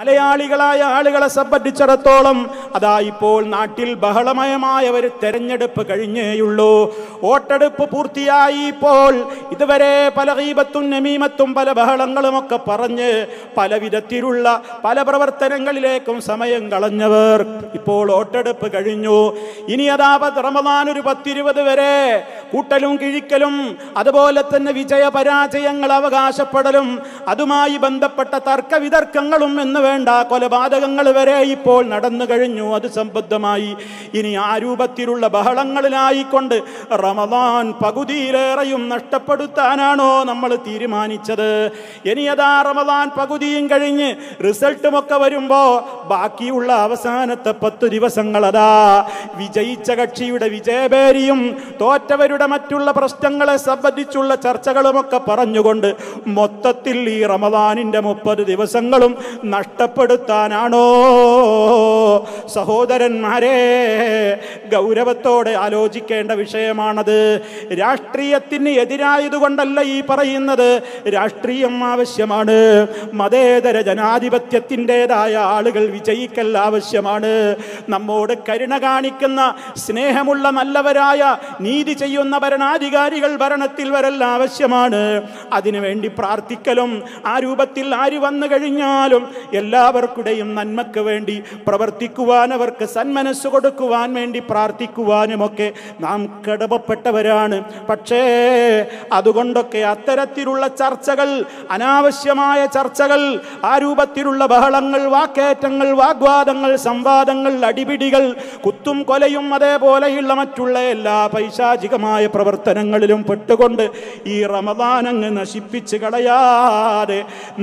മലയാളികളായ ആളുകളെ സംബന്ധിച്ചിടത്തോളം അതാ ഇപ്പോൾ നാട്ടിൽ ബഹളമയമായ ഒരു തെരഞ്ഞെടുപ്പ് കഴിഞ്ഞേയുള്ളൂ. വോട്ടെടുപ്പ് പൂർത്തിയായി ഇപ്പോൾ ഇതുവരെ പല ഹീബത്തും നമീമത്തും പല ബഹളങ്ങളുമൊക്കെ പറഞ്ഞ് പല വിധത്തിലുള്ള പല പ്രവർത്തനങ്ങളിലേക്കും സമയം കളഞ്ഞവർ ഇപ്പോൾ വോട്ടെടുപ്പ് കഴിഞ്ഞു. ഇനി അതാ റമദാൻ ഒരു പത്തിരുപത് വരെ കൂട്ടലും കിഴിക്കലും അതുപോലെ തന്നെ വിജയ പരാജയങ്ങൾ അവകാശപ്പെടലും അതുമായി ബന്ധപ്പെട്ട തർക്ക വിതർക്കങ്ങളും എന്ന് വേണ്ട കൊലപാതകങ്ങൾ വരെ ഇപ്പോൾ നടന്നു കഴിഞ്ഞു. അത് സംബന്ധമായി ഇനി ആ രൂപത്തിലുള്ള ബഹളങ്ങളിലായിക്കൊണ്ട് റമദാൻ പകുതിയിലേറെയും നഷ്ടപ്പെടുത്താനാണോ നമ്മൾ തീരുമാനിച്ചത്? ഇനി അതാ റമദാൻ പകുതിയും കഴിഞ്ഞ് റിസൾട്ടുമൊക്കെ വരുമ്പോ ബാക്കിയുള്ള അവസാനത്തെ പത്ത് ദിവസങ്ങൾ അതാ വിജയിച്ച കക്ഷിയുടെ വിജയപേരിയും തോറ്റവരുടെ മറ്റുള്ള പ്രശ്നങ്ങളെ സംബന്ധിച്ചുള്ള ചർച്ചകളുമൊക്കെ പറഞ്ഞുകൊണ്ട് മൊത്തത്തിൽ ഈ റമദാനിന്റെ മുപ്പത് ദിവസങ്ങളും നഷ്ടപ്പെടുത്താനാണോ സഹോദരന്മാരെ ഗൗരവത്തോടെ ആലോചിക്കേണ്ട വിഷയമാണത്. രാഷ്ട്രീയത്തിന് എതിരായതുകൊണ്ടല്ല ഈ പറയുന്നത്. രാഷ്ട്രീയം ആവശ്യമാണ്. മതേതര ജനാധിപത്യത്തിന്റെതായ ആളുകൾ വിജയിക്കൽ ആവശ്യമാണ്. നമ്മോട് കരുണ കാണിക്കുന്ന സ്നേഹമുള്ള നല്ലവരായ നീതി ചെയ്യുന്ന ഭരണാധികാരികൾ ഭരണത്തിൽ വരൽ ആവശ്യമാണ്. അതിനുവേണ്ടി പ്രാർത്ഥിക്കലും ആ രൂപത്തിൽ ആര് വന്നു കഴിഞ്ഞാലും എല്ലാവർക്കുടെയും നന്മക്ക് വേണ്ടി പ്രവർത്തിക്കുവാൻ അവർക്ക് സന്മനസ് കൊടുക്കുവാൻ വേണ്ടി പ്രാർത്ഥിക്കുവാനുമൊക്കെ നാം കടമപ്പെട്ടവരാണ്. പക്ഷേ അതുകൊണ്ടൊക്കെ അത്തരത്തിലുള്ള ചർച്ചകൾ അനാവശ്യമായ ചർച്ചകൾ ആ രൂപത്തിലുള്ള ബഹളങ്ങൾ വാക്കേറ്റങ്ങൾ വാഗ്വാദങ്ങൾ സംവാദങ്ങൾ അടിപിടികൾ കുത്തും കൊലയും അതേപോലെയുള്ള മറ്റുള്ള എല്ലാ പൈശാചികമായ പ്രവർത്തനങ്ങളിലും പെട്ടുകൊണ്ട് ഈ റമദാൻ അങ്ങ് നശിപ്പിച്ച് കളയാതെ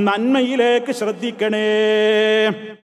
നന്മയിലേക്ക് ശ്രദ്ധിക്കണേ.